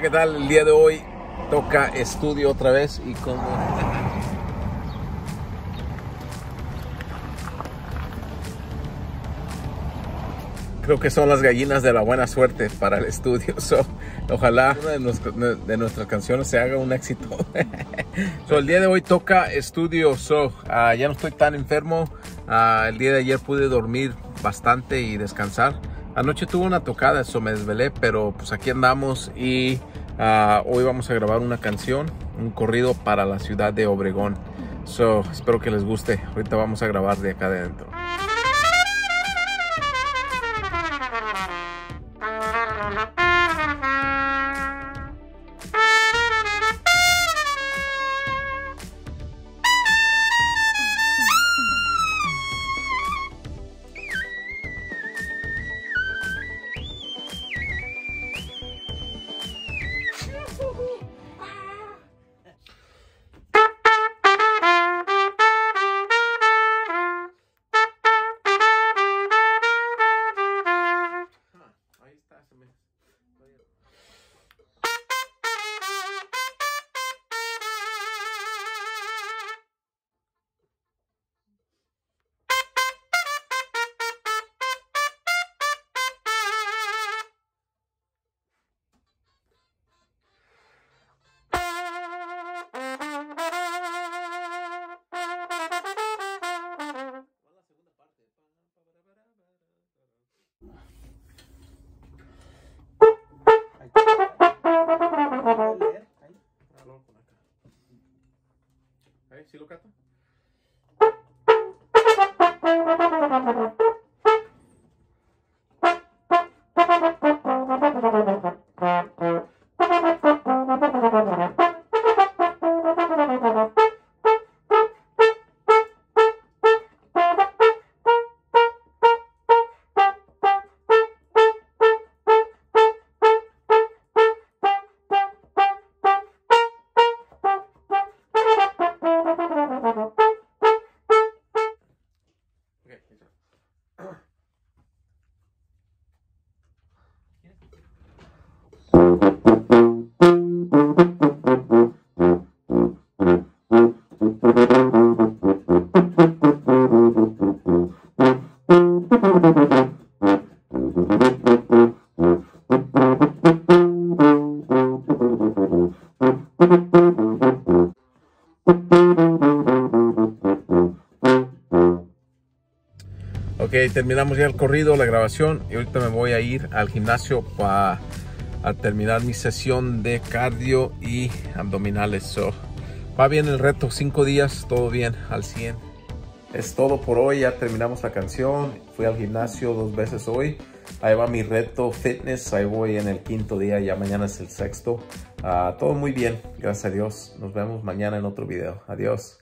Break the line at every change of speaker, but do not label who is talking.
¿Qué tal? El día de hoy toca estudio otra vez y como... Creo que son las gallinas de la buena suerte para el estudio. So, ojalá una de, nuestras, canciones se haga un éxito. so, el día de hoy toca estudio. So, uh, ya no estoy tan enfermo. Uh, el día de ayer pude dormir bastante y descansar. Anoche tuve una tocada, eso me desvelé, pero pues aquí andamos y uh, hoy vamos a grabar una canción, un corrido para la ciudad de Obregón. So, espero que les guste. Ahorita vamos a grabar de acá adentro. Right? See, look at them. Ok, terminamos ya el corrido, la grabación y ahorita me voy a ir al gimnasio para terminar mi sesión de cardio y abdominales. So, va bien el reto, cinco días, todo bien, al 100. Es todo por hoy, ya terminamos la canción. Fui al gimnasio dos veces hoy. Ahí va mi reto fitness, ahí voy en el quinto día, ya mañana es el sexto. Uh, todo muy bien, gracias a Dios. Nos vemos mañana en otro video. Adiós.